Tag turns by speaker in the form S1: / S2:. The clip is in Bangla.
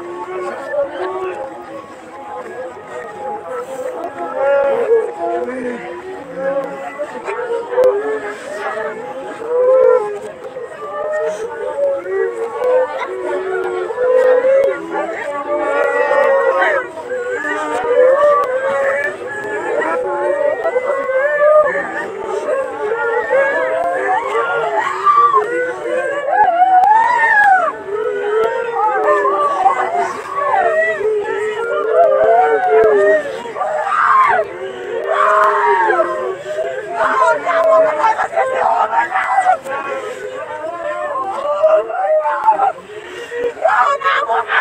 S1: Amen.